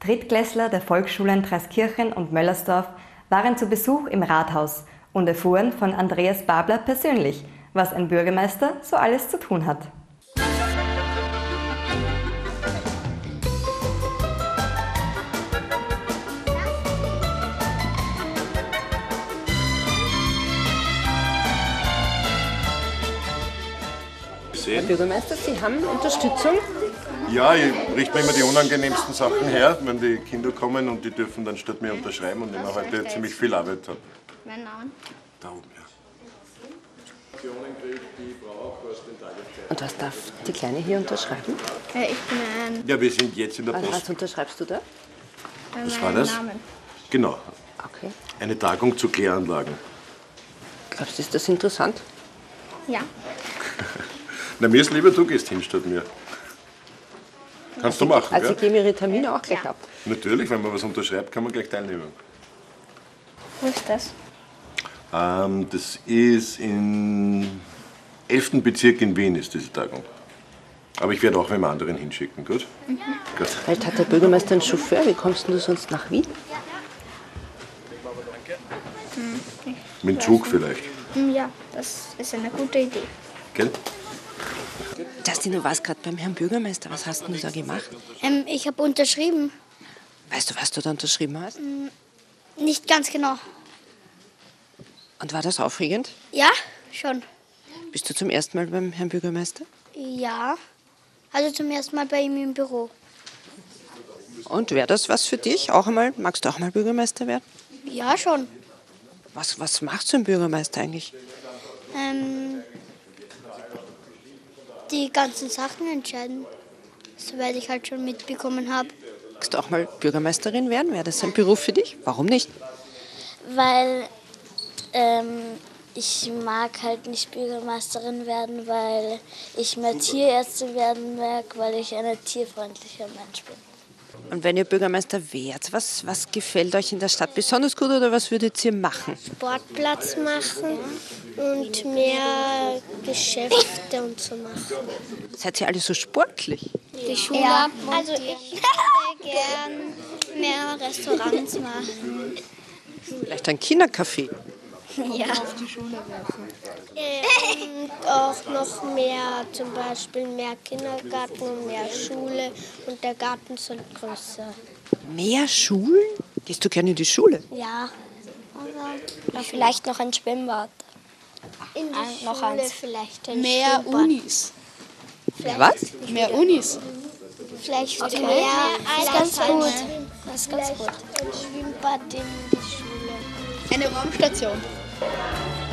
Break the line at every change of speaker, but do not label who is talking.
Drittklässler der Volksschulen Dreiskirchen und Möllersdorf waren zu Besuch im Rathaus und erfuhren von Andreas Babler persönlich, was ein Bürgermeister so alles zu tun hat.
Herr Bürgermeister, Sie haben Unterstützung.
Ja, ich richte mir immer die unangenehmsten Sachen her, wenn die Kinder kommen und die dürfen dann statt mir unterschreiben und ich mir heute ziemlich viel Arbeit habe.
Mein Name?
Da oben, ja.
Und was darf die Kleine hier unterschreiben?
Äh, ich bin ein.
Ja, wir sind jetzt in der
Also was
Post.
unterschreibst du da?
Was war das?
Namen.
Genau,
Okay.
eine Tagung zu Kläranlagen.
Glaubst du, ist das interessant?
Ja.
Na, mir ist lieber, du gehst hin statt mir. Kannst du machen,
Also
ja?
Sie geben Ihre Termine auch gleich
Ja.
ab.
Natürlich, wenn man was unterschreibt, kann man gleich teilnehmen.
Wo ist das?
Ähm, das ist im 11. Bezirk in Wien ist diese Tagung. Aber ich werde auch einem anderen hinschicken, gut? Gut.
Vielleicht hat der Bürgermeister einen Chauffeur. Wie kommst denn du sonst nach Wien?
Mit dem Zug vielleicht,
Hm, Ja, das ist eine gute Idee.
gell?
Justin, du warst gerade beim Herrn Bürgermeister. Was hast denn du da gemacht?
Ähm, ich habe unterschrieben.
Weißt du, was du da unterschrieben hast?
Nicht ganz genau.
Und war das aufregend?
Ja, schon.
Bist du zum ersten Mal beim Herrn Bürgermeister?
Ja. Also zum ersten Mal bei ihm im Büro.
Und wäre das was für dich? Auch einmal? Magst du auch mal Bürgermeister werden?
Ja, schon.
Was, was macht so ein Bürgermeister eigentlich?
Ähm, die ganzen Sachen entscheiden. Soweit ich halt schon mitbekommen habe.
Magst du auch mal Bürgermeisterin werden? Wäre das ein Beruf für dich? Warum nicht?
weil ähm, ich mag halt nicht Bürgermeisterin werden, weil ich mehr Tierärztin werden mag, weil ich ein tierfreundlicher Mensch bin.
Und wenn ihr Bürgermeister wärt, was, was gefällt euch in der Stadt besonders gut oder was würdet ihr machen?
Sportplatz machen und mehr Geschäfte und so machen.
Seid ihr alle so sportlich?
Die Schule ja. Also ich würde gern mehr Restaurants machen.
Vielleicht ein Kindercafé?
Ja. Ähm, auch noch mehr, zum Beispiel mehr Kindergarten und mehr Schule und der Garten soll größer.
Mehr Schulen? Gehst du gerne in die Schule?
Ja.
Oder vielleicht noch ein Schwimmbad.
In die
Ein- noch
Schule
eins.
vielleicht ein
Mehr
Schwimmbad.
Unis.
Was?
Mehr Unis.
Vielleicht
Okay.
mehr.
Das ist ganz
vielleicht
gut.
ein-
Das ist ganz gut.
Ein Schwimmbad in die Schule.
Eine Raumstation. Música